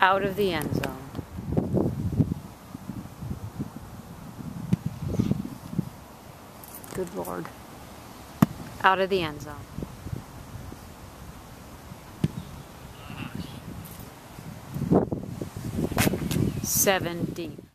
Out of the end zone. Good Lord. Out of the end zone. Seven deep.